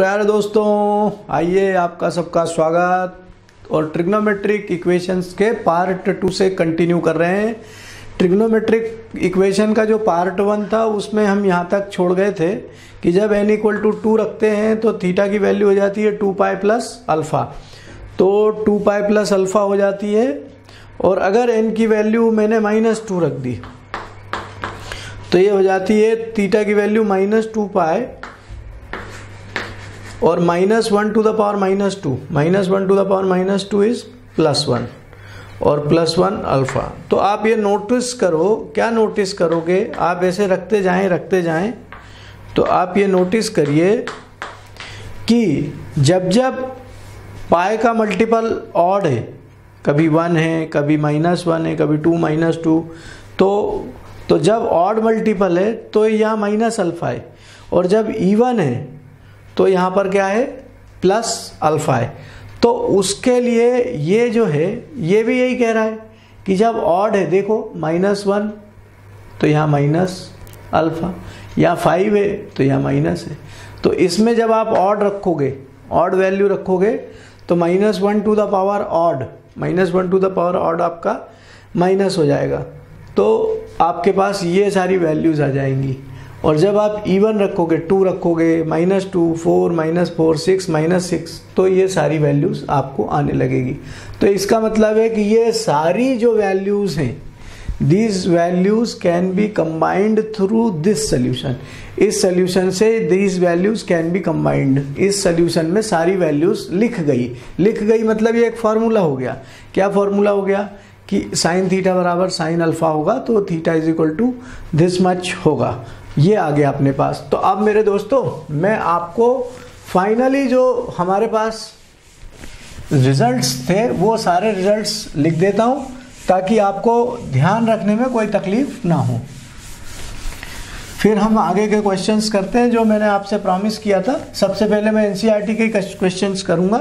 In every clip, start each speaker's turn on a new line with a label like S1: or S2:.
S1: प्यारे दोस्तों। आइए आपका सबका स्वागत। और ट्रिग्नोमेट्रिक इक्वेशंस के पार्ट टू से कंटिन्यू कर रहे हैं। ट्रिग्नोमेट्रिक इक्वेशन का जो पार्ट वन था, उसमें हम यहाँ तक छोड़ गए थे कि जब एन इक्वल टू टू रखते हैं तो थीटा की वैल्यू हो जाती है टू पाई प्लस अल्फ़ा। तो टू पाई प्लस अल्फ़ा हो जाती है, और अगर एन की वैल्यू मैंने माइनस टू रख दी तो ये हो जाती है थीटा की वैल्यू माइनस टू पाए और minus one to the power minus two minus one to the power minus two is plus one और प्लस वन अल्फ़ा तो आप ये नोटिस करो। क्या नोटिस करोगे? आप ऐसे रखते जाएँ रखते जाएँ। तो आप ये नोटिस करिए कि जब जब पाए का मल्टीपल ऑड है, कभी वन है, कभी माइनस वन है, कभी टू माइनस टू तो तो जब ऑड मल्टीपल है तो यहाँ माइनस अल्फ़ा है। और जब इवन है तो यहाँ पर क्या है? प्लस अल्फ़ा है। तो उसके लिए ये जो है, ये भी यही कह रहा है कि जब ऑड है, देखो माइनस वन तो यहाँ माइनस अल्फ़ा। या फाइव है तो यहाँ माइनस है। तो इसमें जब आप ऑड रखोगे, ऑड वैल्यू रखोगे तो minus one to the power odd minus one to the power odd आपका माइनस हो जाएगा। तो आपके पास ये सारी वैल्यूज़ आ जाएँगी। और जब आप इवन रखोगे टू रखोगे minus two four minus four six minus six तो ये सारी वैल्यूज़ आपको आने लगेगी। तो इसका मतलब है कि ये सारी जो वैल्यूज़ हैं these values can be combined through this solution इस सोल्यूशन से these values can be combined इस सोल्यूशन में सारी वैल्यूज़ लिख गई। लिख गई मतलब ये एक फॉर्मूला हो गया। क्या फॉर्मूला हो गया? कि साइन थीटा बराबर साइन अल्फ़ा होगा तो theta is equal to this much होगा। ये आ गया अपने पास। तो अब मेरे दोस्तों, मैं आपको फाइनली जो हमारे पास रिजल्ट्स थे, वो सारे रिजल्ट्स लिख देता हूँ, ताकि आपको ध्यान रखने में कोई तकलीफ़ ना हो। फिर हम आगे के क्वेश्चंस करते हैं, जो मैंने आपसे प्रॉमिस किया था। सबसे पहले मैं एनसीईआरटी के क्वेश्चंस करूँगा।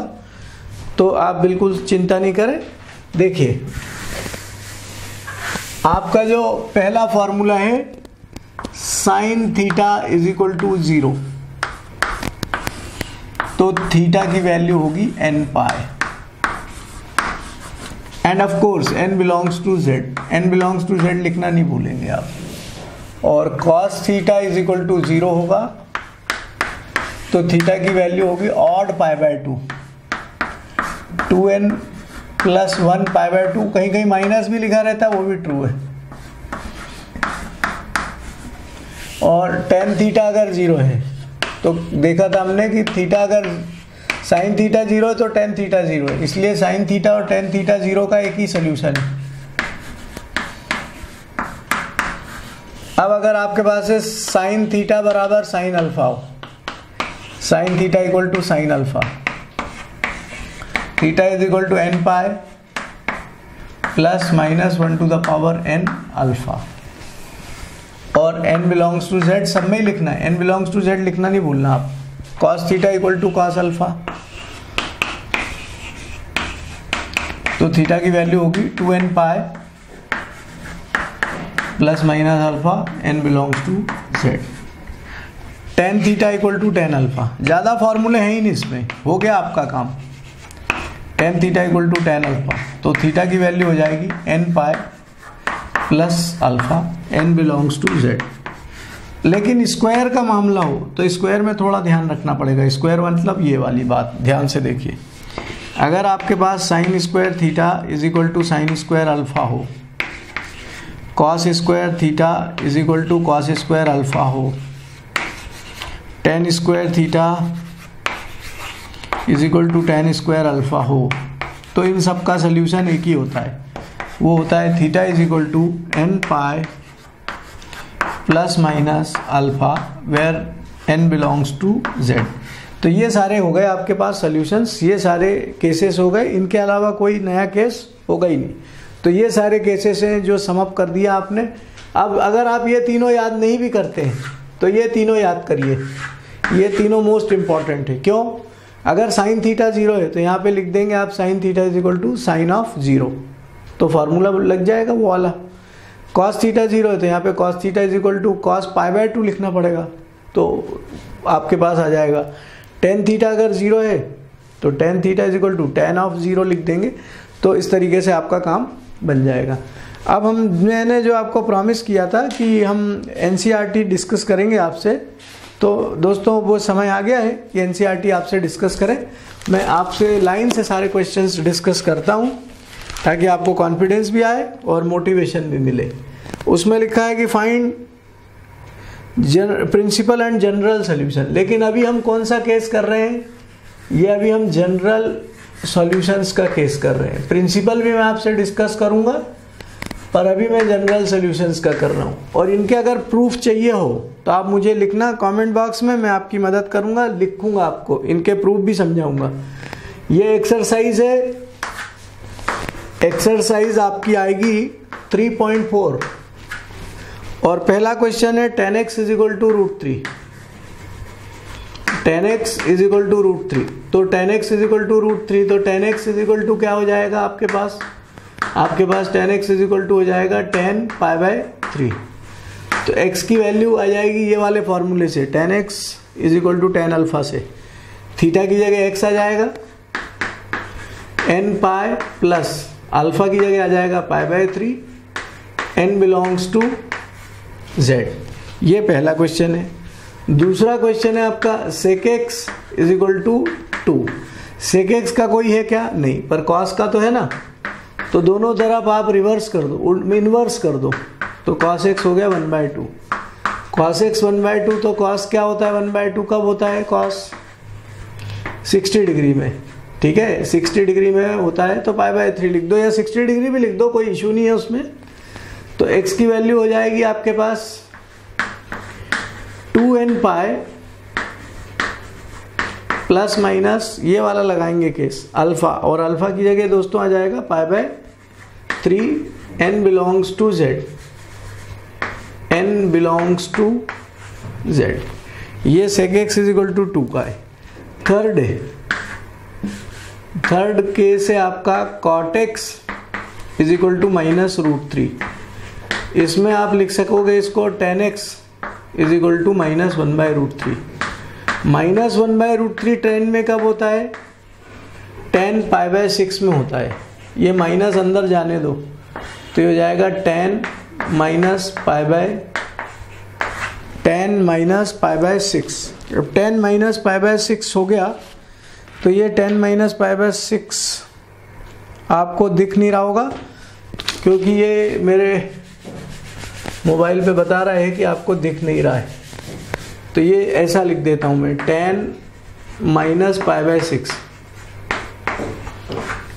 S1: तो आप बिल्कुल चिंता नहीं करें। देखिए, आपका जो पहला फॉर्मूला है sine theta is equal to zero. तो थीटा की वैल्यू होगी n pi. And of course n belongs to Z n belongs to Z लिखना नहीं भूलेंगे आप। और cos theta is equal to zero होगा। तो थीटा की वैल्यू होगी odd pi by two. Two n plus one pi by two. कहीं कहीं माइनस भी लिखा रहता है, वो भी ट्रू है। और टेन थीटा अगर ज़ीरो है तो देखा था हमने कि थीटा अगर साइन थीटा ज़ीरो है तो टेन थीटा ज़ीरो है। इसलिए साइन थीटा और टेन थीटा ज़ीरो का एक ही सोल्यूशन है। अब अगर आपके पास है साइन थीटा बराबर साइन अल्फ़ा हो sine theta equal to sine alpha theta is equal to n pi plus minus one to the power n alpha और एन बिलोंग्स टू जेड सब में ही लिखना है। एन बिलोंग्स टू जेड लिखना नहीं भूलना आप। Cos theta equal to cos alpha तो थीटा की वैल्यू होगी two n pi plus minus alpha n belongs to Z tan theta equal to tan alpha ज़्यादा फॉर्मूले हैं ही नहीं इसमें। हो गया आपका काम। Tan theta equal to tan alpha तो थीटा की वैल्यू हो जाएगी n pi plus alpha n belongs to Z. लेकिन स्क्वायर का मामला हो तो स्क्वायर में थोड़ा ध्यान रखना पड़ेगा। स्क्वायर मतलब ये वाली बात, ध्यान से देखिए। अगर आपके पास sine square theta is equal to sine square alpha हो cos square theta is equal to cos square alpha हो tan square theta is equal to tan square alpha हो तो इन सब का सोल्यूशन एक ही होता है। वो होता है theta is equal to n pi plus minus alpha where n belongs to Z तो ये सारे हो गए आपके पास सोल्यूशंस ये सारे केसेस हो गए। इनके अलावा कोई नया केस होगा ही नहीं। तो ये सारे केसेस हैं जो समअप कर दिया आपने। अब अगर आप ये तीनों याद नहीं भी करते हैं तो ये तीनों याद करिए। ये तीनों मोस्ट इंपॉर्टेंट है। क्यों? अगर साइन थीटा ज़ीरो है तो यहाँ पे लिख देंगे आप sine theta is equal to sine of zero तो फार्मूला लग जाएगा वो वाला। कॉस थीटा ज़ीरो है तो यहाँ पे cos theta is equal to cos pi by two लिखना पड़ेगा। तो आपके पास आ जाएगा। टेन थीटा अगर ज़ीरो है तो tan theta is equal to tan of zero लिख देंगे। तो इस तरीके से आपका काम बन जाएगा। अब हम, मैंने जो आपको प्रॉमिस किया था कि हम एन डिस्कस करेंगे आपसे। तो दोस्तों, वो समय आ गया है कि एन आपसे डिस्कस करें। मैं आपसे लाइन से सारे क्वेश्चंस डिस्कस करता हूँ। ताकि आपको कॉन्फिडेंस भी आए और मोटिवेशन भी मिले। उसमें लिखा है कि find principal and general solution लेकिन अभी हम कौन सा केस कर रहे हैं? ये अभी हम जनरल सॉल्यूशंस का केस कर रहे हैं। प्रिंसिपल भी मैं आपसे डिस्कस करूँगा, पर अभी मैं जनरल सॉल्यूशंस का कर रहा हूँ। और इनके अगर प्रूफ चाहिए हो तो आप मुझे लिखना कमेंट बॉक्स में, मैं आपकी मदद करूँगा, लिखूँगा आपको। इनके प्रूफ भी समझाऊँगा। ये एक्सरसाइज है एक्सरसाइज आपकी आएगी 3.4 और पहला क्वेश्चन है tan x is equal to root three tan x is equal to root three तो tan x is equal to root three तो tan x is equal to क्या हो जाएगा आपके पास? आपके पास tan x is equal to हो जाएगा टेन पाई बाय थ्री तो एक्स की वैल्यू आ जाएगी ये वाले फॉर्मूले से tan x is equal to tan alpha से। थीटा की जगह एक्स आ जाएगा। एन पाई प्लस अल्फ़ा की जगह आ जाएगा pi by three, n belongs to Z. ये पहला क्वेश्चन है। दूसरा क्वेश्चन है आपका sec x is equal to two sec x का कोई है क्या? नहीं, पर कॉस का तो है ना? तो दोनों तरफ़ आप रिवर्स कर दो इनवर्स कर दो। तो कॉस एक्स हो गया one by two cos x one by two तो कॉस क्या होता है? वन बाय टू कब होता है? कॉस सिक्सटी डिग्री में। ठीक है सिक्सटी डिग्री में होता है तो पाई बाय थ्री लिख दो, या सिक्सटी डिग्री भी लिख दो, कोई इशू नहीं है उसमें। तो x की वैल्यू हो जाएगी आपके पास two n pi plus minus ये वाला लगाएँगे केस अल्फ़ा और अल्फ़ा की जगह दोस्तों आ जाएगा pi by three n belongs to Z n belongs to Z ये sec x is equal to two का है थर्ड है। थर्ड केस है आपका cot x is equal to minus root three इसमें आप लिख सकोगे इसको tan x is equal to minus one by root three minus one by root three tan में कब होता है? टेन पाई बाय सिक्स में होता है। ये माइनस अंदर जाने दो। तो ये हो जाएगा tan minus pi by tan minus pi by six अब tan minus pi by six हो गया तो ये tan minus pi by six. आपको दिख नहीं रहा होगा, क्योंकि ये मेरे मोबाइल पे बता रहा है कि आपको दिख नहीं रहा है। तो ये ऐसा लिख देता हूँ मैं, tan minus pi by six.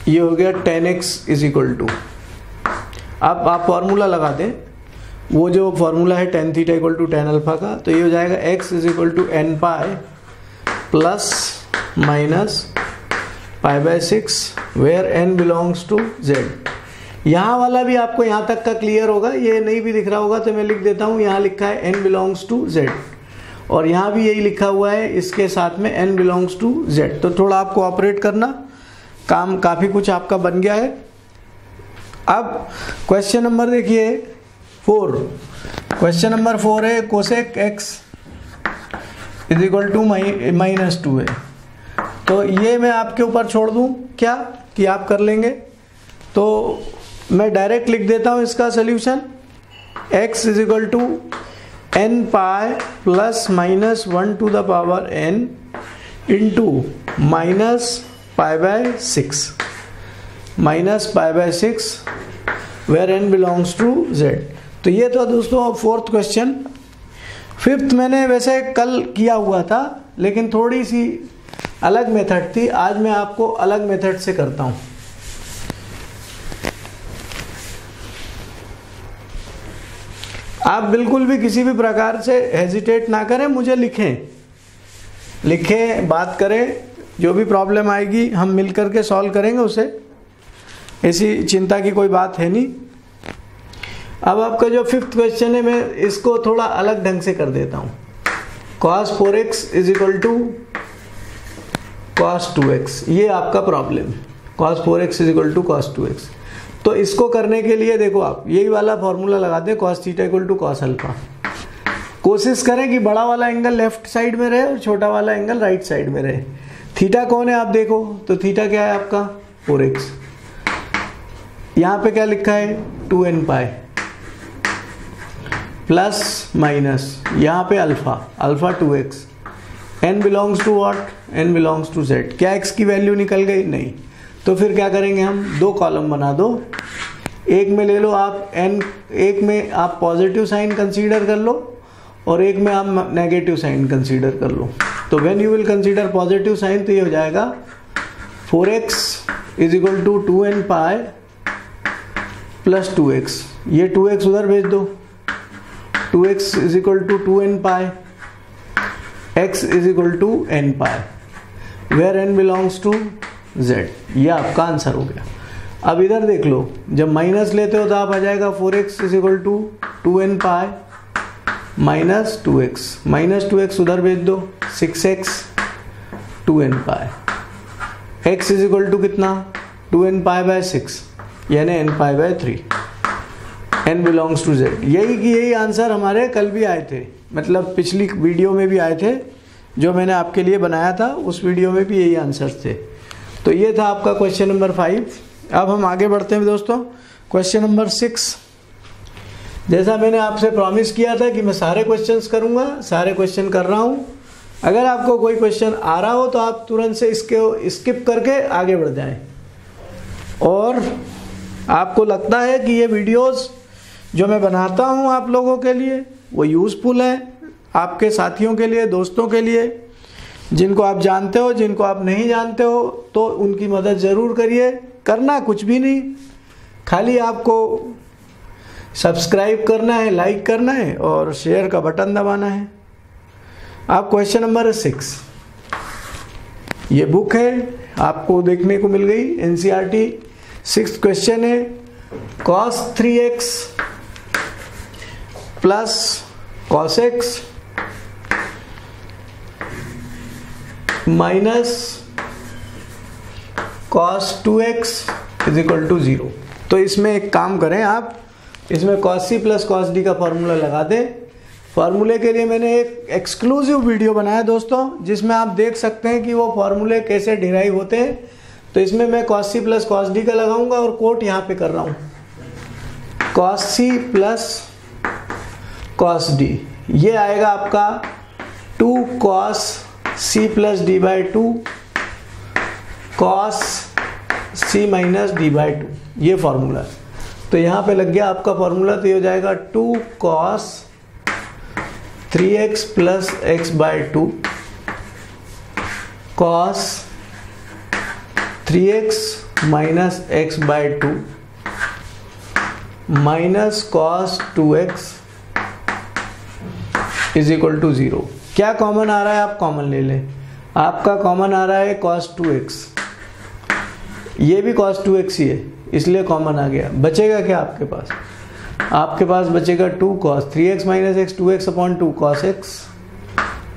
S1: ये हो गया tan x is equal to. अब आप फॉर्मूला लगा दें, वो जो फॉर्मूला है tan theta equal to tan alpha का तो ये हो जाएगा x is equal to n pi plus minus pi by six where n belongs to Z यहाँ वाला भी आपको यहाँ तक का क्लियर होगा, ये नहीं भी दिख रहा होगा तो मैं लिख देता हूँ, यहाँ लिखा है एन बिलोंग्स टू जेड और यहाँ भी यही लिखा हुआ है, इसके साथ में एन बिलोंग्स टू जेड तो थोड़ा आपको ऑपरेट करना, काम काफ़ी कुछ आपका बन गया है. अब क्वेश्चन नंबर देखिए फोर क्वेश्चन नंबर फोर है cosec x is equal to minus two है. तो ये मैं आपके ऊपर छोड़ दूँ। क्या? कि आप कर लेंगे? तो मैं डायरेक्ट लिख देता हूँ इसका solution x is equal to n pi plus minus one to the power n into minus pi by six minus pi by six where n belongs to Z तो ये तो दोस्तों फोर्थ क्वेश्चन फिफ्थ मैंने वैसे कल किया हुआ था, लेकिन थोड़ी सी अलग मेथड थी। आज मैं आपको अलग मेथड से करता हूँ। आप बिल्कुल भी किसी भी प्रकार से हेजिटेट ना करें, मुझे लिखें। लिखें, बात करें, जो भी प्रॉब्लम आएगी, हम मिल करके सॉल्व करेंगे उसे। ऐसी चिंता की कोई बात है नहीं। अब आपका जो फिफ्थ क्वेश्चन है, मैं इसको थोड़ा अलग ढंग से कर देता हूँ। Cos four x is equal to cos two x ये आपका प्रॉब्लम है cos four x is equal to cos two x तो इसको करने के लिए देखो आप, यही वाला फॉर्मूला लगा दें cos theta equal to cos alpha कोशिश करें कि बड़ा वाला एंगल लेफ़्ट साइड में रहे और छोटा वाला एंगल राइट साइड में रहे. थीटा कौन है आप देखो तो थीटा क्या है आपका? फोर एक्स यहाँ पे क्या लिखा है? Two n pi plus minus यहाँ पे alpha alpha two x n belongs to what n belongs to Z क्या एक्स की वैल्यू निकल गई? नहीं. तो फिर क्या करेंगे हम? दो कॉलम बना दो. एक में ले लो आप एन एक में आप पॉजिटिव साइन कंसीडर कर लो और एक में आप नेगेटिव साइन कंसीडर कर लो. तो when you will consider positive sign तो ये हो जाएगा four x is equal to two n pi plus two x ये टू एक्स उधर भेज दो. Two x is equal to two n pi x is equal to n pi where n belongs to Z ये आपका answer हो गया। अब इधर देख लो। जब माइनस लेते हो तो आप आ जाएगा four x is equal to two n pi minus two x minus two x उधर भेज दो। Six x two n pi x is equal to कितना? Two n pi by six यानी n pi by three n belongs to Z यही कि यही answer हमारे कल भी आए थे। मतलब पिछली वीडियो में भी आए थे। जो मैंने आपके लिए बनाया था, उस वीडियो में भी यही आंसर थे। तो ये था आपका क्वेश्चन नंबर फाइव अब हम आगे बढ़ते हैं दोस्तों। क्वेश्चन नंबर सिक्स जैसा मैंने आपसे प्रॉमिस किया था कि मैं सारे क्वेश्चंस करूँगा, सारे क्वेश्चन कर रहा हूँ। अगर आपको कोई क्वेश्चन आ रहा हो तो आप तुरंत से इसके स्किप करके आगे बढ़ जाएँ। और आपको लगता है कि ये वीडियोस जो मैं बनाता हूँ आप लोगों के लिए, वो यूज़फुल है। आपके साथियों के लिए, दोस्तों के लिए, जिनको आप जानते हो, जिनको आप नहीं जानते हो तो उनकी मदद ज़रूर करिए। करना कुछ भी नहीं। खाली आपको सब्सक्राइब करना है, लाइक करना है और शेयर का बटन दबाना है। आप क्वेश्चन नंबर सिक्स। ये बुक है, आपको देखने को मिल गई N C R NCERT. Six question है cos three x plus cos x minus cos two x is equal to zero तो इसमें एक काम करें आप, इसमें cos C plus cos D का फॉर्मूला लगा दें। फार्मूले के लिए मैंने एक एक्सक्लूसिव वीडियो बनाया दोस्तों, जिसमें आप देख सकते हैं कि वो फार्मूले कैसे डिराइव होते हैं। तो इसमें मैं cos C plus cos D का लगाऊँगा और कोट यहाँ पे कर रहा हूँ। Cos C plus cos D ये आएगा आपका two cos C plus D by two cos C minus D by two, ये फॉर्मूला तो यहाँ पे लग गया आपका फॉर्मूला तो ये हो जाएगा two cos three x plus x by two cos three x minus x by two minus cos two x is equal to zero. क्या कॉमन आ रहा है, आप कॉमन ले लें। आपका कॉमन आ रहा है कॉस टू एक्स ये भी कॉस टू एक्स ही है, इसलिए कॉमन आ गया। बचेगा क्या आपके पास? आपके पास बचेगा two cos three x minus x two x upon two cos x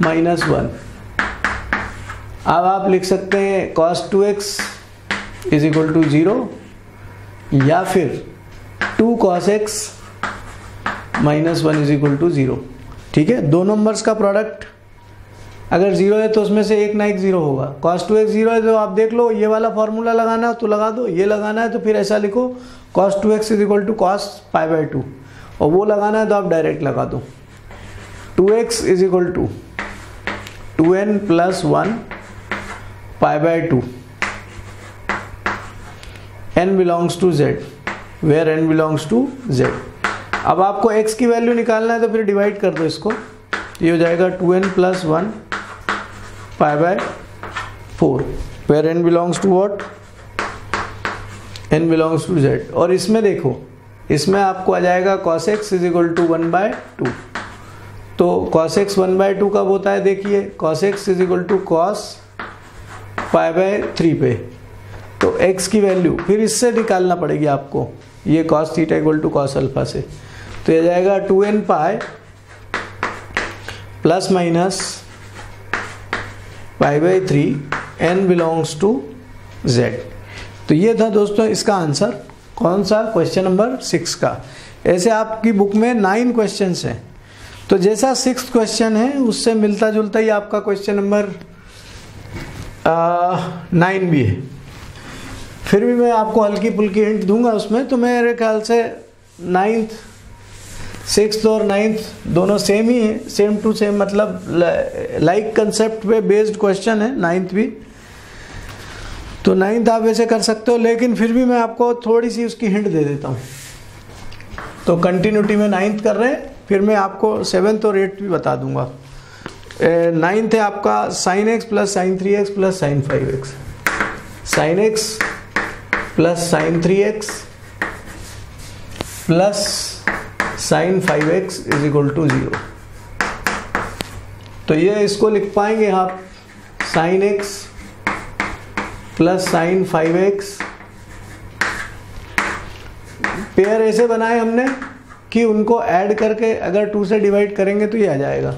S1: minus one अब आप लिख सकते हैं cos two x is equal to zero या फिर two cos x minus one is equal to zero ठीक है? दो नंबर्स का प्रोडक्ट अगर ज़ीरो है तो उसमें से एक ना एक ज़ीरो होगा। कॉस टू एक्स ज़ीरो है तो आप देख लो, ये वाला फॉर्मूला लगाना है तो लगा दो, ये लगाना है तो फिर ऐसा लिखो cos two x is equal to cos five by two और वो लगाना है तो आप डायरेक्ट लगा दो। Two x is equal to two n plus one pi by two n belongs to Z where n belongs to Z अब आपको x की वैल्यू निकालना है तो फिर डिवाइड कर दो इसको। ये हो जाएगा two n plus one pi by four where n belongs to what n belongs to Z और इसमें देखो, इसमें आपको आ जाएगा cos x is equal to one by two तो cos x one by two कब होता है? देखिए cos x is equal to cos pi by three पे। तो x की वैल्यू फिर इससे निकालना पड़ेगी आपको। ये cos theta equal to cos alpha से। तो ये जाएगा two n pi plus minus pi by three n belongs to Z. तो ये था दोस्तों इसका आंसर। कौन सा? क्वेश्चन नंबर सिक्स का। ऐसे आपकी बुक में नाइन क्वेश्चन हैं। तो जैसा सिक्स क्वेश्चन है, उससे मिलता जुलता ही आपका क्वेश्चन नंबर नाइन भी है। फिर भी मैं आपको हल्की फुल्की हिंट दूँगा उसमें तो मेरे ख्याल से नाइन्थ सिक्स और नाइन्थ दोनों सेम ही है सेम टू सेम मतलब लाइक कंसेप्ट पे बेस्ड क्वेश्चन है नाइन्थ भी। तो नाइन्थ आप वैसे कर सकते हो, लेकिन फिर भी मैं आपको थोड़ी सी उसकी हिंट दे देता हूँ। तो कंटिन्यूटी में नाइन्थ कर रहे हैं, फिर मैं आपको सेवन्थ और एट्थ भी बता दूँगा। नाइन्थ है आपका sine x plus sine three x plus sine five x sine x plus sine three x plus sine five x is equal to zero. तो ये इसको लिख पाएँगे आप, sine x plus sine five x. Pair ऐसे बनाए हमने कि उनको ऐड करके अगर टू से डिवाइड करेंगे तो ये आ जाएगा।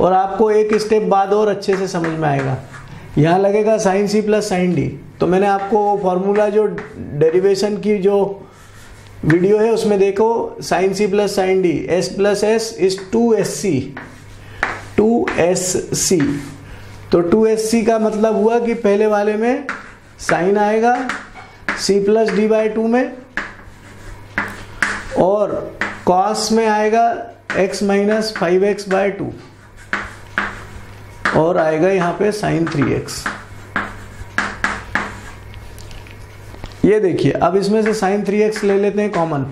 S1: और आपको एक स्टेप बाद और अच्छे से समझ में आएगा। यहाँ लगेगा sine C plus sine D. तो मैंने आपको फॉर्मूला जो डेरिवेशन की जो वीडियो है, उसमें देखो, sine C plus sine D S plus S is two S C two S C तो टू एस सी का मतलब हुआ कि पहले वाले में साइन आएगा C plus D by two में, और कॉस में आएगा x minus five x by two और आएगा यहाँ पे साइन थ्री एक्स ये देखिए, अब इसमें से साइन थ्री एक्स ले लेते हैं कॉमन।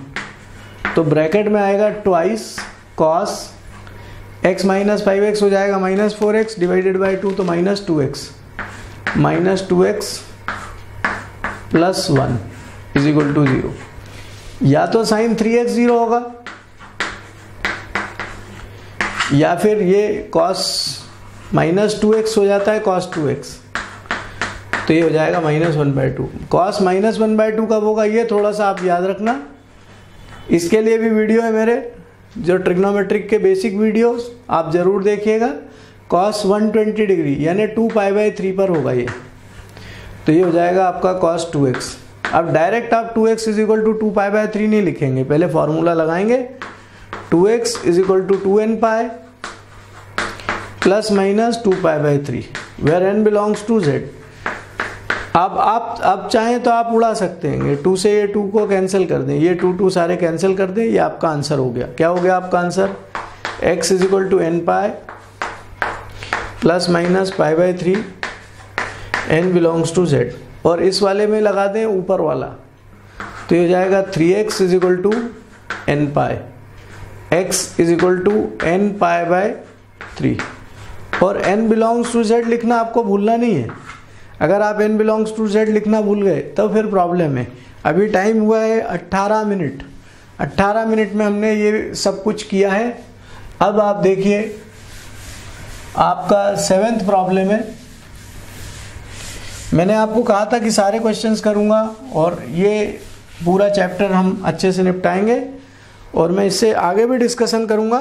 S1: तो ब्रैकेट में आएगा twice cos x minus five x हो जाएगा minus four x divided by two तो minus two x. Minus two x plus one is equal to zero. या तो साइन थ्री एक्स ज़ीरो होगा, या फिर ये कॉस माइनस टू एक्स हो जाता है कॉस टू एक्स। तो ये हो जाएगा minus one by two cos minus one by two कब होगा? ये थोड़ा सा आप याद रखना। इसके लिए भी वीडियो है मेरे, जो ट्रिग्नोमेट्रिक के बेसिक वीडियोस आप ज़रूर देखिएगा। कॉस 120 डिग्री यानी टू पाई बाई थ्री पर होगा ये। तो ये हो जाएगा आपका कॉस टू एक्स अब डायरेक्ट आप two x is equal to two pi by three नहीं लिखेंगे। पहले फॉर्मूला लगाएँगे। Two x is equal to two n pi plus minus two pi by three where n belongs to Z अब आप, अब चाहें तो आप उड़ा सकते हैं। ये टू से ये टू को कैंसिल कर दें। ये टू टू सारे कैंसिल कर दें। ये आपका आंसर हो गया। क्या हो गया आपका answer x is equal to n pi plus minus pi by three n belongs to Z और इस वाले में लगा दें ऊपर वाला। तो ये हो जाएगा three x is equal to n pi x is equal to n pi by three और एन बिलोंग्स टू जेड लिखना आपको भूलना नहीं है। अगर आप एन बिलोंग्स टू जेड लिखना भूल गए तो फिर प्रॉब्लम है। अभी टाइम हुआ है 18 मिनट 18 मिनट में हमने ये सब कुछ किया है। अब आप देखिए, आपका सेवेंथ प्रॉब्लम है। मैंने आपको कहा था कि सारे क्वेश्चंस करूँगा और ये पूरा चैप्टर हम अच्छे से निपटाएँगे और मैं इससे आगे भी डिस्कशन करूँगा।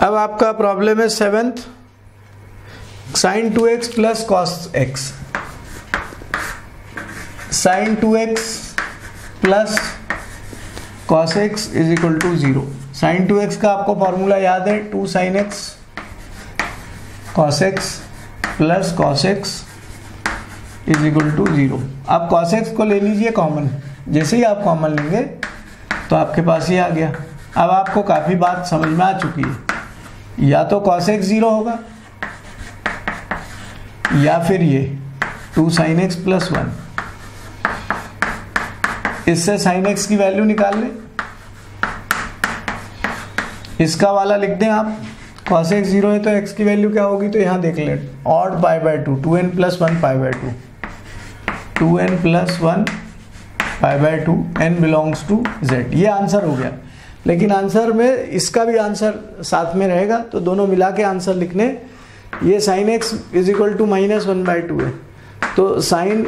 S1: अब आपका प्रॉब्लम है seventh sine two x plus cos x. Sine two x plus cos x is equal to zero. Sine two x का आपको फॉर्मूला याद है, two sine x cos x plus cos x is equal to zero. आप cos x को ले लीजिए common. जैसे ही आप कॉमन लेंगे तो आपके पास ये आ गया। अब आपको काफ़ी बात समझ में आ चुकी है। या तो कॉस एक्स ज़ीरो होगा या फिर ये, two sine x plus one इससे साइन एक्स की वैल्यू निकाल लें। इसका वाला लिख दें आप कॉस एक्स ज़ीरो है तो एक्स की वैल्यू क्या होगी? तो यहाँ देख लें odd pi by two two n plus one pi by two two n plus one pi by two n belongs to Z ये आंसर हो गया। लेकिन आंसर में, इसका भी आंसर साथ में रहेगा तो दोनों मिला के आंसर लिखने ये sine x is equal to minus one by two है। तो साइन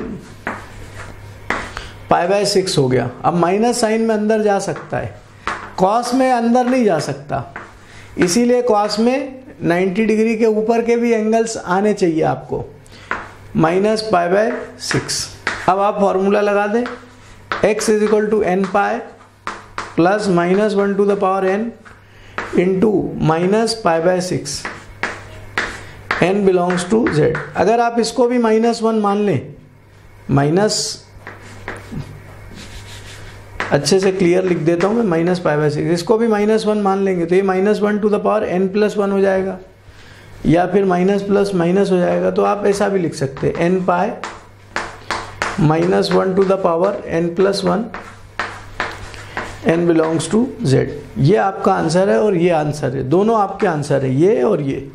S1: पाई बाय सिक्स हो गया। अब माइनस साइन में अंदर जा सकता है। कॉस में अंदर नहीं जा सकता। इसीलिए कॉस में 90 डिग्री के ऊपर के भी एंगल्स आने चाहिए आपको। माइनस पाई बाय सिक्स अब आप फॉर्मूला लगा दें। x is equal to n pi plus minus one to the power n into minus pi by six n belongs to Z अगर आप इसको भी माइनस वन मान लें माइनस अच्छे से क्लियर लिख देता हूँ मैं माइनस पाई बाय सिक्स इसको भी माइनस वन मान लेंगे तो ये minus one to the power n plus one हो जाएगा, या फिर माइनस प्लस माइनस हो जाएगा तो आप ऐसा भी लिख सकते हैं। N pi minus one to the power n plus one n belongs to Z ये आपका आंसर है और ये आंसर है। दोनों आपके आंसर है, ये और ये।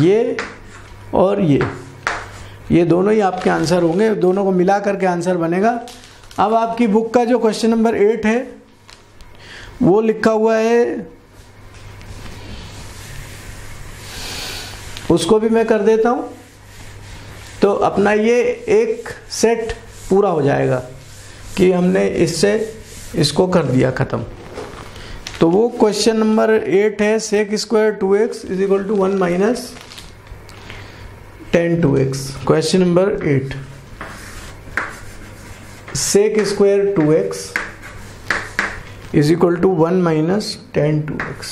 S1: ये और ये। ये दोनों ही आपके आंसर होंगे, दोनों को मिला करके आंसर बनेगा। अब आपकी बुक का जो क्वेश्चन नंबर एट है, वो लिखा हुआ है। उसको भी मैं कर देता हूँ। तो अपना ये एक सेट पूरा हो जाएगा कि हमने इससे इसको कर दिया ख़त्म। तो वो क्वेश्चन नंबर एट है sec square two x is equal to one minus tan two x question number eight sec square two x is equal to one minus tan two x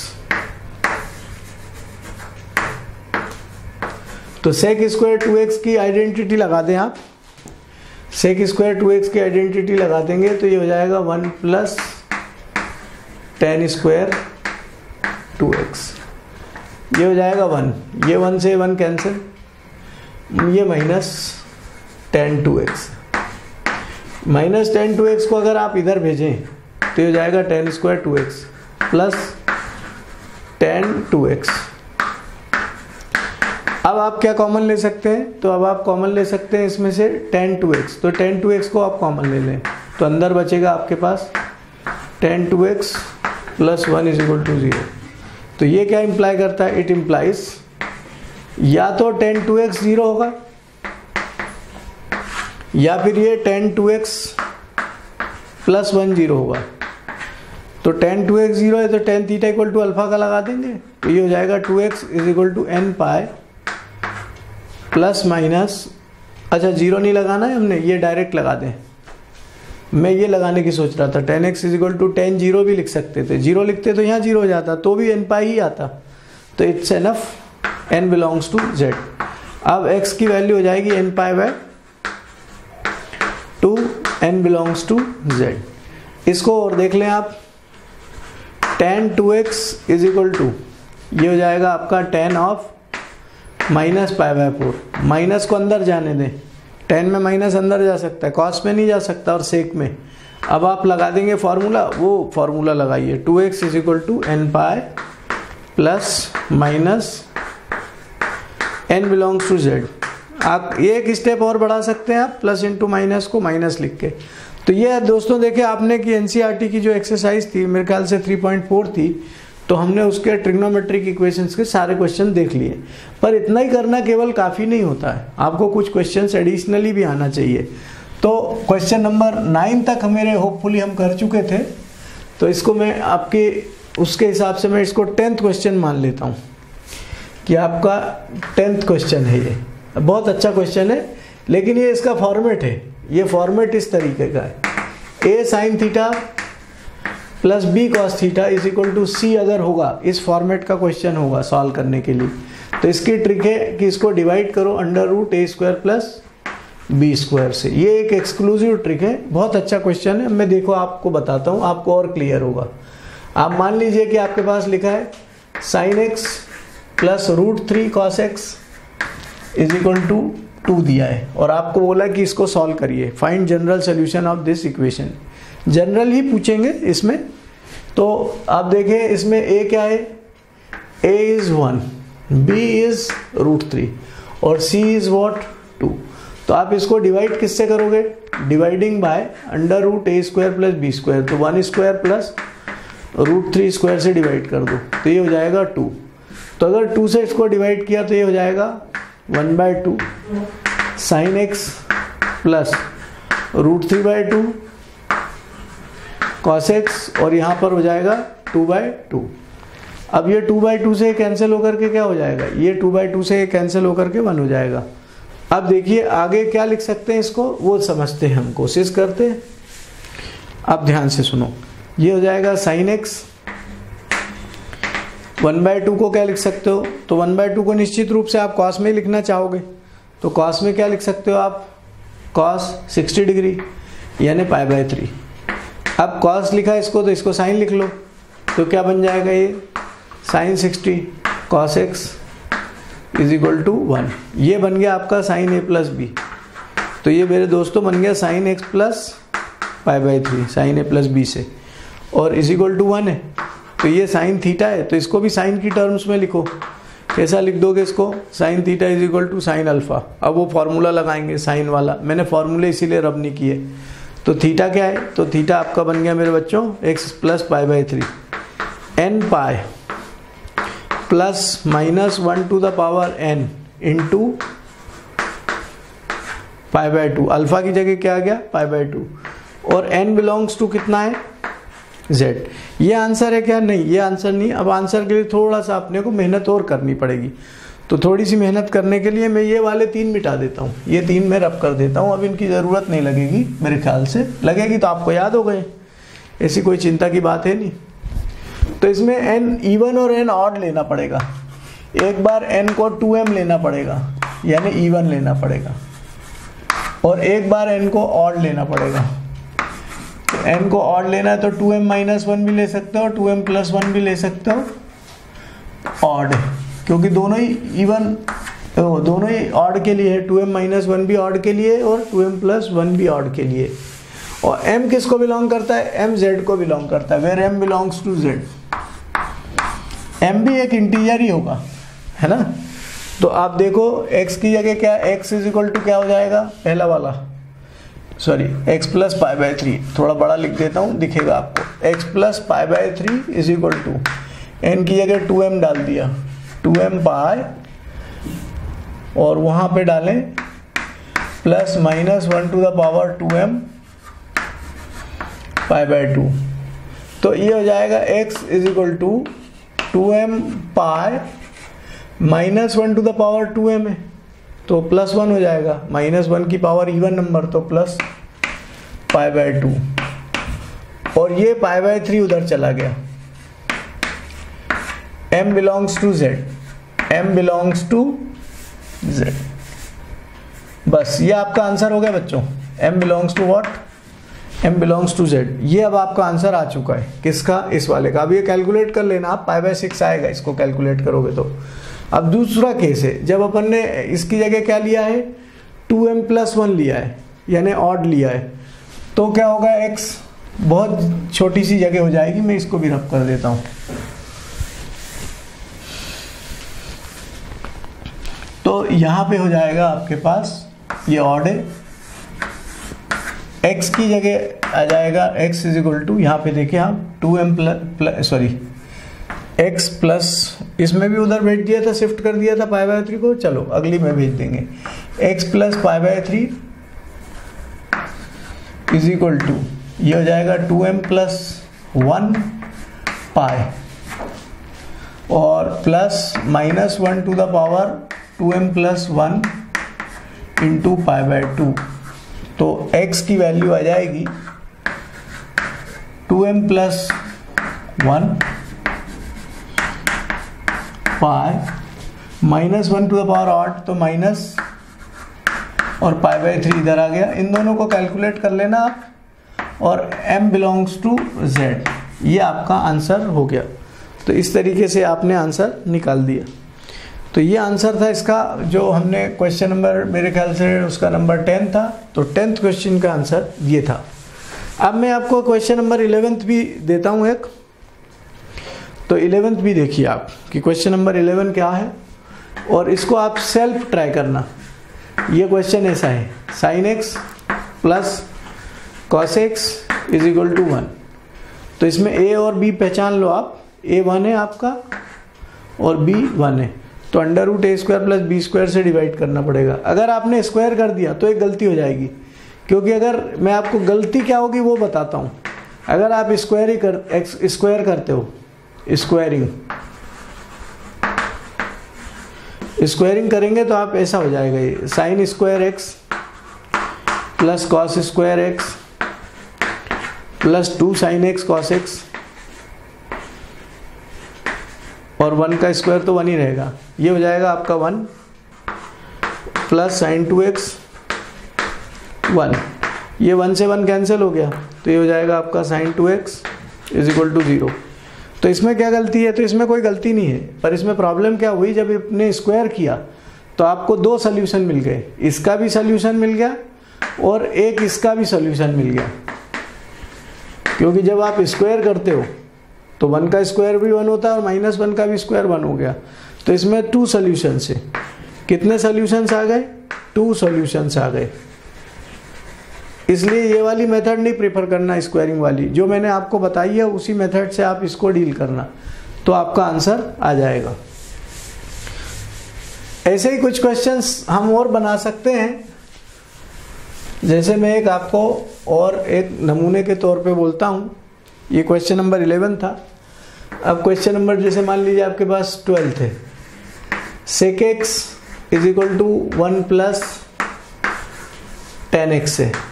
S1: तो सेक स्क्वायर टू एक्स की identity लगा दें आप। Sec square two x की identity लगा देंगे तो ये हो जाएगा one plus tan square two x ये हो जाएगा वन ये वन से वन कैंसिल ये minus tan two x minus tan two x को अगर आप इधर भेजें तो ये जाएगा tan square two x plus tan two x अब आप क्या कॉमन ले सकते हैं? तो अब आप कॉमन ले सकते हैं इसमें से टेन टू एक्स तो टेन टू एक्स को आप कॉमन ले लें। तो अंदर बचेगा आपके पास tan two x plus one is equal to zero तो ये क्या इंप्लाई करता है? इट इंप्लाइज या तो टेन टू एक्स ज़ीरो होगा, या फिर ये tan two x plus one zero होगा। तो टेन टू एक्स ज़ीरो है तो tan theta equal to alpha का लगा देंगे तो ये हो जाएगा two x is equal to n pi plus minus अच्छा ज़ीरो नहीं लगाना है हमने, ये डायरेक्ट लगा दें। मैं ये लगाने की सोच रहा था, tan x is equal to tan zero भी लिख सकते थे, ज़ीरो लिखते तो यहाँ ज़ीरो हो जाता तो भी एन पाई ही आता। तो it's enough. N belongs to Z अब एक्स की वैल्यू हो जाएगी n pi by two n belongs to Z इसको और देख लें आप। Tan two x is equal to ये हो जाएगा आपका tan of minus pi by four minus को अंदर जाने दें। टेन में माइनस अंदर जा सकता है कॉस में नहीं जा सकता और सेक में। अब आप लगा देंगे फॉर्मूला वो फॉर्मूला लगाइए। Two x is equal to n pi plus minus n belongs to Z आप एक स्टेप और बढ़ा सकते हैं आप प्लस इंटू माइनस को माइनस लिख के। तो ये दोस्तों देखे आपने कि एनसीईआरटी की जो एक्सरसाइज थी, मेरे ख्याल से 3.4 थी तो हमने उसके ट्रिग्नोमेट्रिक इक्वेशंस के सारे क्वेश्चन देख लिए। पर इतना ही करना केवल काफ़ी नहीं होता है। आपको कुछ क्वेश्चन एडिशनली भी आना चाहिए। तो क्वेश्चन नंबर नाइन तक मेरे होपफुली हम कर चुके थे। तो इसको मैं आपके, उसके हिसाब से मैं इसको टेंथ क्वेश्चन मान लेता हूँ। कि आपका टेंथ क्वेश्चन है ये। बहुत अच्छा क्वेश्चन है, लेकिन ये इसका फॉर्मेट है। ये फॉर्मेट इस तरीके का है। A sine theta plus b cos theta is equal to c अगर होगा, इस फॉर्मेट का क्वेश्चन होगा सॉल्व करने के लिए। तो इसकी ट्रिक है कि इसको डिवाइड करो under root a square plus b square से। ये एक एक्सक्लूसिव ट्रिक है। बहुत अच्छा क्वेश्चन है। मैं देखो, आपको बताता हूँ। आपको और क्लियर होगा। आप मान लीजिए कि आपके पास लिखा है sine x plus root three cos x is equal to two दिया है। और आपको बोला कि इसको सॉल्व करिए। Find general solution of this equation general ही पूछेंगे इसमें। तो आप देखें, इसमें ए क्या है? A is one b is root three और सी इज़ वॉट टू तो आप इसको डिवाइड किससे करोगे? Dividing by under root a square plus b square तो one square plus root three square से डिवाइड कर दो। तो ये हो जाएगा टू तो अगर टू से इसको डिवाइड किया तो ये हो जाएगा one by two sine x plus root three by two cos x और यहाँ पर हो जाएगा टू बाय टू अब ये टू बाई टू से कैंसिल होकर के क्या हो जाएगा? ये टू बाई टू से कैंसिल होकर के वन हो जाएगा. अब देखिए, आगे क्या लिख सकते हैं इसको? वो समझते हैं हम कोशिश करते हैं। अब ध्यान से सुनो। ये हो जाएगा sine x one by two को क्या लिख सकते हो? तो वन बाय टू को निश्चित रूप से आप कॉस में लिखना चाहोगे। तो कॉस में क्या लिख सकते हो आप? कॉस 60 डिग्री, यानी पाई बाय थ्री अब कॉस लिखा इसको तो इसको साइन लिख लो। तो क्या बन जाएगा ये? Sine 60 cos x is equal to one ये बन गया आपका साइन ए प्लस बी तो ये मेरे दोस्तों बन गया sine x plus pi by three sine a plus b से। और इज़ इक्वल टू वन है। तो ये साइन थीटा है तो इसको भी साइन की टर्म्स में लिखो। कैसा लिख दोगे इसको? Sine theta is equal to sine alpha. अब वो फॉर्मूला लगाएँगे साइन वाला। मैंने फॉर्मूले इसीलिए रब नहीं किए। तो थीटा क्या है? तो थीटा आपका बन गया मेरे बच्चों x plus pi by three n pi plus minus one to the power n into pi by two alpha की जगह क्या आ गया? पाई बाय टू और एन बिलोंग्स टू कितना है? जेड ये आंसर है क्या? नहीं, ये आंसर नहीं। अब आंसर के लिए थोड़ा सा अपने को मेहनत और करनी पड़ेगी। तो थोड़ी सी मेहनत करने के लिए मैं ये वाले तीन मिटा देता हूँ। ये तीन मैं रब कर देता हूँ। अब इनकी ज़रूरत नहीं लगेगी, मेरे ख्याल से। लगेगी तो आपको याद हो गए। ऐसी कोई चिंता की बात है नहीं। तो इसमें एन इवन और एन ऑड लेना पड़ेगा। एक बार एन को टू एम लेना पड़ेगा। यानी इवन लेना पड़ेगा। और एक बार एन को ऑड लेना पड़ेगा। एन को ऑड लेना है तो टू एम माइनस वन भी ले सकते हो टू एम प्लस वन भी ले सकते हो। ऑड क्योंकि दोनों ही इवन तो दोनों ही ऑड के लिए टू एम माइनस वन भी ऑड के लिए और टू एम प्लस वन भी ऑड के लिए। और एम किसको बिलोंग करता है? एम जेड को बिलोंग करता है। Where m belongs to Z m भी एक इंटीजर ही होगा, है ना? तो आप देखो, x की जगह क्या, x इज़ इक्वल टू क्या हो जाएगा? पहला वाला। Sorry x plus pi by three थोड़ा बड़ा लिख देता हूँ, दिखेगा आपको। x plus pi by three is equal to n की जगह टू एम डाल दिया। टू एम पाई और वहाँ पे डालें plus minus one to the power two m pi by two तो ये हो जाएगा, x is equal to two m pi minus one to the power two m है। तो प्लस वन हो जाएगा। माइनस वन की पावर इवन नंबर तो प्लस पाई बाय टू। और ये पाई बाय थ्री उधर चला गया। M belongs to Z m belongs to Z बस, ये आपका आंसर हो गया बच्चों। M belongs to what m belongs to Z ये अब आपका आंसर आ चुका है। किसका? इस वाले का। अब ये कैलकुलेट कर लेना। आप पाई बाय सिक्स आएगा। इसको कैलकुलेट करोगे तो। अब दूसरा केस है। जब अपन ने इसकी जगह क्या लिया है? टू एम प्लस वन लिया है। यानी ऑड लिया है। तो क्या होगा एक्स बहुत छोटी सी जगह हो जाएगी, मैं इसको भी रफ कर देता हूँ। तो यहाँ पे हो जाएगा आपके पास ये ऑड है एक्स की जगह आ जाएगा एक्स इज़ इक्वल टू यहाँ पे देखिए आप two m plus sorry x plus इसमें भी उधर भेज दिया था शिफ्ट कर दिया था, पाई बाय थ्री को, चलो, अगली में भेज देंगे। X plus pi by three is equal to ये हो जाएगा two m plus one pi और plus minus one to the power two m plus one into pi by two तो x की वैल्यू आ जाएगी two m plus one pi minus one to the power आठ तो minus और पाई by three इधर आ गया। इन दोनों को कैलकुलेट कर लेना आप। और m बिलोंग्स टू z ये आपका आंसर हो गया। तो इस तरीके से आपने आंसर निकाल दिया। तो ये आंसर था इसका, जो हमने क्वेश्चन नंबर मेरे ख्याल से उसका नंबर टेन था। तो टेंथ क्वेश्चन का आंसर ये था। अब मैं आपको क्वेश्चन नंबर इलेवेंथ भी देता हूँ एक। तो इलेवेंथ भी देखिए आप, कि क्वेश्चन नंबर इलेवन क्या है? और इसको आप सेल्फ ट्राई करना। ये क्वेश्चन ऐसा है। Sine x plus cos x is equal to one तो इसमें ए और बी पहचान लो आप। ए वन है आपका और बी वन है। तो under root a square plus b square से डिवाइड करना पड़ेगा। अगर आपने स्क्वायर कर दिया तो एक गलती हो जाएगी। क्योंकि अगर मैं आपको गलती क्या होगी वो बताता हूँ। अगर आप स्क्वायर ही कर स्क्वायर करते हो स्क्वायरिंग स्क्वायरिंग करेंगे तो आप ऐसा हो जाएगा ये। Sine square x plus cos square x plus two sine x cos x और वन का स्क्वायर तो वन ही रहेगा। ये हो जाएगा आपका one plus sine two x one. ये वन से वन कैंसिल हो गया। तो ये हो जाएगा आपका sine two x is equal to zero. तो इसमें क्या गलती है? तो इसमें कोई गलती नहीं है। पर इसमें प्रॉब्लम क्या हुई? जब आपने स्क्वायर किया तो आपको दो सोल्यूशन मिल गए। इसका भी सोल्यूशन मिल गया और एक इसका भी सोल्यूशन मिल गया। क्योंकि जब आप स्क्वायर करते हो तो वन का स्क्वायर भी वन होता है और माइनस वन का भी स्क्वायर वन हो गया। तो इसमें टू सोल्यूशंस है। कितने सोल्यूशंस आ गए? टू सोल्यूशंस आ गए। इसलिए ये वाली मेथड नहीं प्रेफर करना स्क्वायरिंग वाली। जो मैंने आपको बताई है, उसी मेथड से आप इसको डील करना। तो आपका आंसर आ जाएगा। ऐसे ही कुछ क्वेश्चंस हम और बना सकते हैं। जैसे मैं एक आपको और एक नमूने के तौर पे बोलता हूँ। ये क्वेश्चन नंबर इलेवन था। अब क्वेश्चन नंबर जैसे मान लीजिए आपके पास ट्वेल्थ है sec x is equal to one plus tan x है।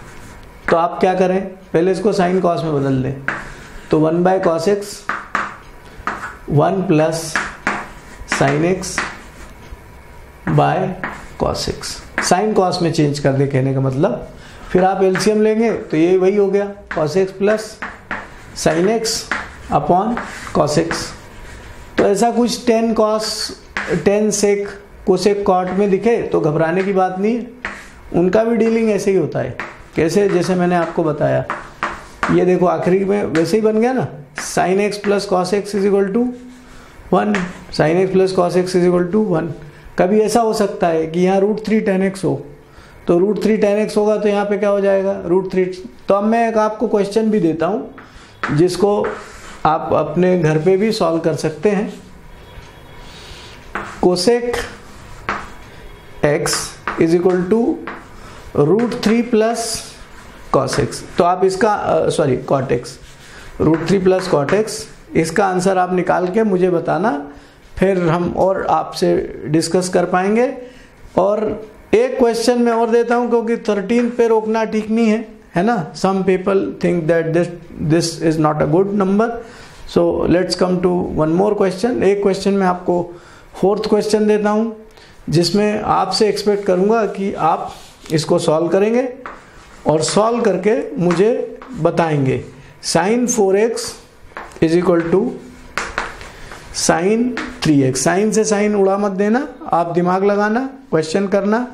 S1: तो आप क्या करें? पहले इसको साइन कॉस में बदल दें। तो one by cos x one plus sin x by cos x sin cos में चेंज कर दे कहने का मतलब। फिर आप एलसीएम लेंगे तो ये वही हो गया। Cos x plus sin x upon cos x तो ऐसा कुछ tan cos tan sec cosec cot में दिखे तो घबराने की बात नहीं है। उनका भी डीलिंग ऐसे ही होता है। कैसे? जैसे मैंने आपको बताया। ये देखो, आखिरी में वैसे ही बन गया ना। Sin x plus cos x is equal to one sin x plus cos x is equal to one कभी ऐसा हो सकता है कि यहाँ रूट थ्री टेन एक्स हो। तो रूट थ्री टेन एक्स होगा तो यहाँ पे क्या हो जाएगा? रूट थ्री तो अब मैं एक आपको क्वेश्चन भी देता हूँ, जिसको आप अपने घर पे भी सॉल्व कर सकते हैं। Cosec x is equal to root three plus cos x. तो आप इसका sorry cot x root three plus cot x इसका आंसर आप निकाल के मुझे बताना, फिर हम और आपसे डिस्कस कर पाएँगे। और एक क्वेश्चन मैं और देता हूँ, क्योंकि थर्टीन पे रोकना ठीक नहीं है है ना? Some people think that this this is not a good number so let's come to one more question एक क्वेश्चन में आपको फोर्थ क्वेश्चन देता हूँ, जिसमें आपसे एक्सपेक्ट करूँगा कि आप इसको सॉल्व करेंगे और सॉल्व करके मुझे बताएँगे। Sin four x is equal to sin three x sin से साइन उड़ा मत देना, आप दिमाग लगाना क्वेश्चन करना।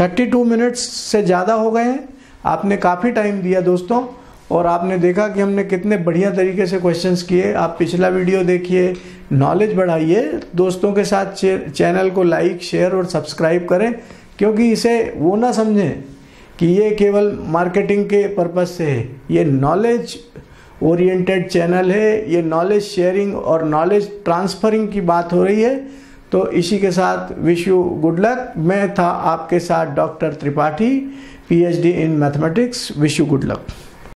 S1: थर्टी टू मिनट्स से ज़्यादा हो गए हैं। आपने काफ़ी टाइम दिया दोस्तों और आपने देखा कि हमने कितने बढ़िया तरीके से क्वेश्चंस किए। आप पिछला वीडियो देखिए नॉलेज बढ़ाइए। दोस्तों के साथ चैनल को लाइक शेयर और सब्सक्राइब करें। क्योंकि इसे वो ना समझें कि ये केवल मार्केटिंग के पर्पज़ से है। ये नॉलेज ओरिएंटेड चैनल है, ये नॉलेज शेयरिंग और नॉलेज ट्रांसफरिंग की बात हो रही है। तो इसी के साथ विश यू गुड लक मैं था आपके साथ doctor Tripathi PhD in mathematics wish you good luck